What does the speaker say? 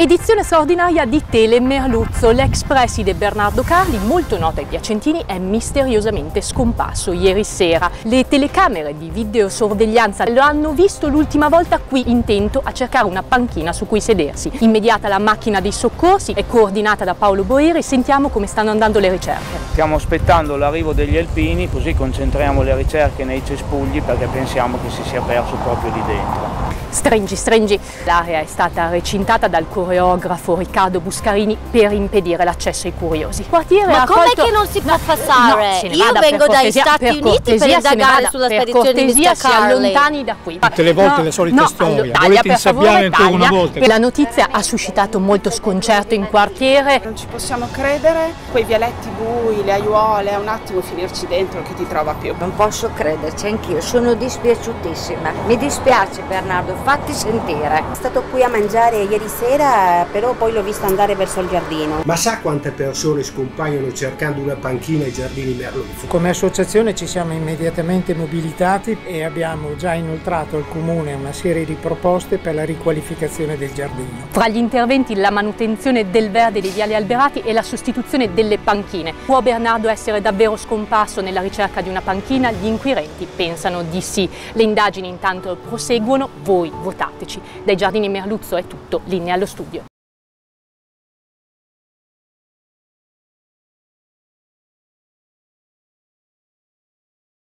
Edizione straordinaria di Tele Merluzzo. L'ex preside Bernardo Carli, molto nota ai piacentini, è misteriosamente scomparso ieri sera. Le telecamere di videosorveglianza lo hanno visto l'ultima volta qui intento a cercare una panchina su cui sedersi. Immediata la macchina dei soccorsi è coordinata da Paolo Boeri. Sentiamo come stanno andando le ricerche. Stiamo aspettando l'arrivo degli alpini così concentriamo le ricerche nei cespugli perché pensiamo che si sia perso proprio lì dentro. Stringi, stringi. L'area è stata recintata dal coreografo Riccardo Buscarini per impedire l'accesso ai curiosi. Il quartiere Ma com'è che non si può no, passare? No, Io vengo dai Stati per Uniti per indagare sulla spedizione di Mr. si allontani da qui. Tutte le volte no, le solite storie. Volete insabbiare ancora una volta? La notizia ha suscitato molto sconcerto in quartiere. Non ci possiamo credere, quei vialetti bui, le aiuole, un attimo finirci dentro che ti trova più. Non posso crederci, anch'io sono dispiaciutissima. Mi dispiace Bernardo, fatti sentire. È stato qui a mangiare ieri sera, però poi l'ho visto andare verso il giardino. Ma sa quante persone scompaiono cercando una panchina ai giardini Merluzzo? Come associazione ci siamo immediatamente mobilitati e abbiamo già inoltrato al Comune una serie di proposte per la riqualificazione del giardino. Fra gli interventi la manutenzione del verde dei viali alberati e la sostituzione delle panchine. Può Bernardo essere davvero scomparso nella ricerca di una panchina? Gli inquirenti pensano di sì. Le indagini intanto proseguono, voi votateci. Dai Giardini Merluzzo è tutto, linea allo studio.